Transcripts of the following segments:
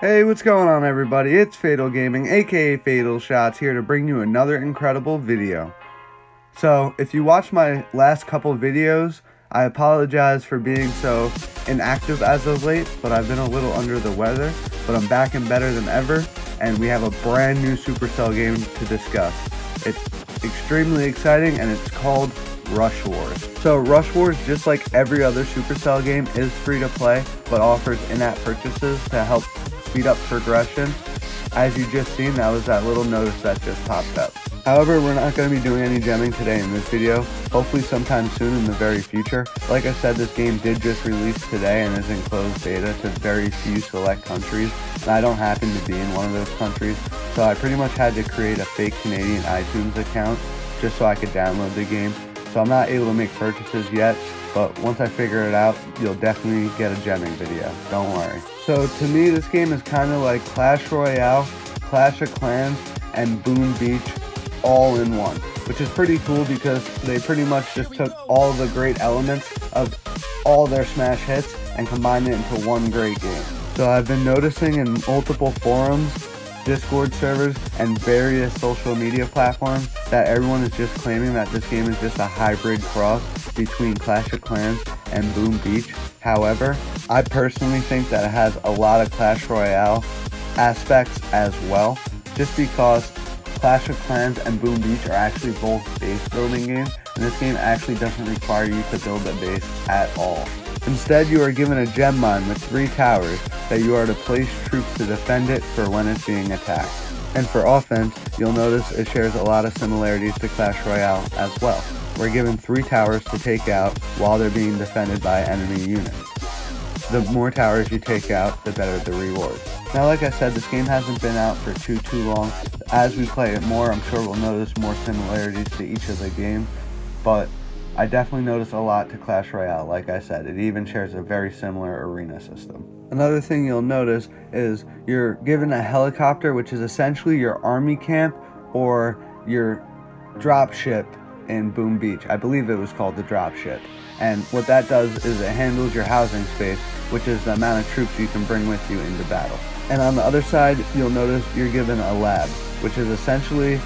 Hey, what's going on everybody? It's Fatal Gaming, aka Fatal Shots, here to bring you another incredible video. So, if you watched my last couple videos, I apologize for being so inactive as of late, but I've been a little under the weather, but I'm back and better than ever, and we have a brand new Supercell game to discuss. It's extremely exciting, and it's called Rush Wars. So Rush Wars, just like every other Supercell game, is free to play, but offers in-app purchases to help speed up progression. As you just seen, that was that little notice that just popped up. However, we're not going to be doing any gemming today in this video, hopefully sometime soon in the very future. Like I said, this game did just release today and is in closed beta to very few select countries, and I don't happen to be in one of those countries, so I pretty much had to create a fake Canadian iTunes account just so I could download the game. So I'm not able to make purchases yet, but once I figure it out, you'll definitely get a gemming video. Don't worry. So to me, this game is kind of like Clash Royale, Clash of Clans, and Boom Beach all in one, which is pretty cool because they pretty much just took all the great elements of all their smash hits and combined it into one great game. So I've been noticing in multiple forums Discord servers, and various social media platforms that everyone is just claiming that this game is just a hybrid cross between Clash of Clans and Boom Beach. However, I personally think that it has a lot of Clash Royale aspects as well, just because Clash of Clans and Boom Beach are actually both base building games, and this game actually doesn't require you to build a base at all. Instead, you are given a gem mine with three towers that you are to place troops to defend it for when it's being attacked. And for offense, you'll notice it shares a lot of similarities to Clash Royale as well. We're given three towers to take out while they're being defended by enemy units. The more towers you take out, the better the reward. Now, like I said, this game hasn't been out for too, too long. As we play it more, I'm sure we'll notice more similarities to each of the games, but I definitely notice a lot to Clash Royale. Like I said, it even shares a very similar arena system. Another thing you'll notice is you're given a helicopter, which is essentially your army camp or your drop ship in Boom Beach. I believe it was called the drop ship. And what that does is it handles your housing space, which is the amount of troops you can bring with you into battle. And on the other side, you'll notice you're given a lab, which is essentially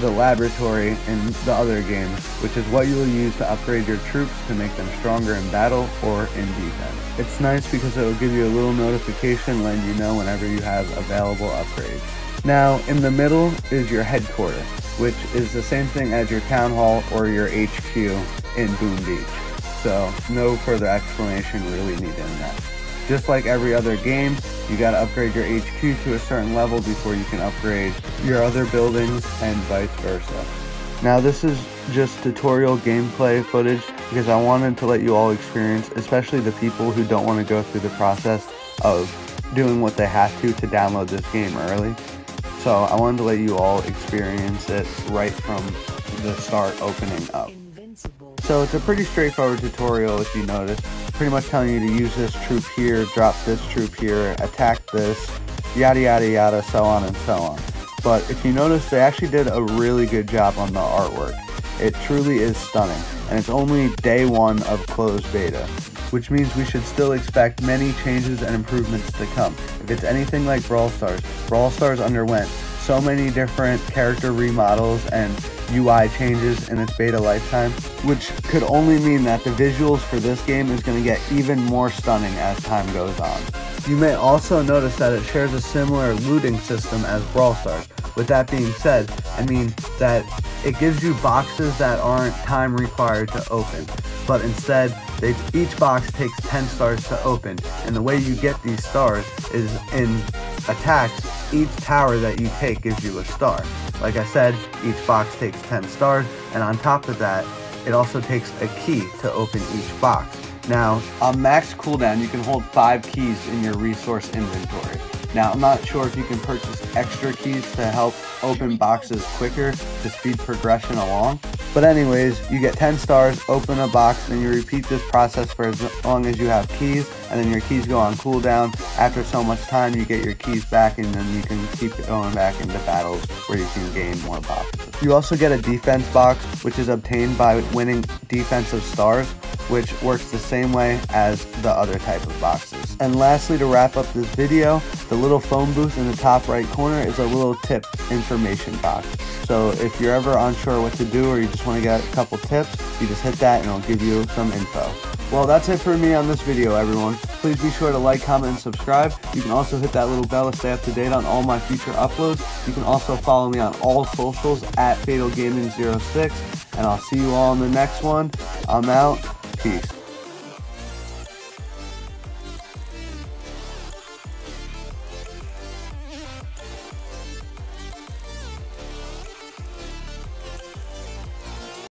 the laboratory in the other game, which is what you will use to upgrade your troops to make them stronger in battle or in defense. It's nice because it will give you a little notification letting you know whenever you have available upgrades. Now, in the middle is your headquarters, which is the same thing as your town hall or your HQ in Boom Beach. So, no further explanation really needed in that. Just like every other game, you gotta upgrade your HQ to a certain level before you can upgrade your other buildings and vice versa. Now this is just tutorial gameplay footage because I wanted to let you all experience, especially the people who don't want to go through the process of doing what they have to to download this game early. So I wanted to let you all experience it right from the start opening up. So it's a pretty straightforward tutorial if you notice pretty much telling you to use this troop here, drop this troop here, attack this, yada yada yada, so on and so on. But if you notice, they actually did a really good job on the artwork. It truly is stunning, and it's only day one of closed beta, which means we should still expect many changes and improvements to come. If it's anything like Brawl Stars, Brawl Stars underwent so many different character remodels and UI changes in its beta lifetime, which could only mean that the visuals for this game is going to get even more stunning as time goes on. You may also notice that it shares a similar looting system as Brawl Stars. With that being said, I mean that it gives you boxes that aren't time required to open, but instead, they, each box takes 10 stars to open, and the way you get these stars is in attacks, each tower that you take gives you a star. Like I said, each box takes 10 stars, and on top of that, it also takes a key to open each box. Now, on max cooldown, you can hold 5 keys in your resource inventory. Now, I'm not sure if you can purchase extra keys to help open boxes quicker to speed progression along, but anyways, you get 10 stars, open a box, and you repeat this process for as long as you have keys, and then your keys go on cooldown. After so much time, you get your keys back, and then you can keep going back into battles where you can gain more boxes. You also get a defense box, which is obtained by winning defensive stars. which works the same way as the other type of boxes. And lastly, to wrap up this video, the little phone booth in the top right corner is a little tip information box. So if you're ever unsure what to do or you just want to get a couple tips, you just hit that and it'll give you some info. Well, that's it for me on this video, everyone. Please be sure to like, comment, and subscribe. You can also hit that little bell to stay up to date on all my future uploads. You can also follow me on all socials at Fatal Gaming 06 and I'll see you all in the next one. I'm out. Peace.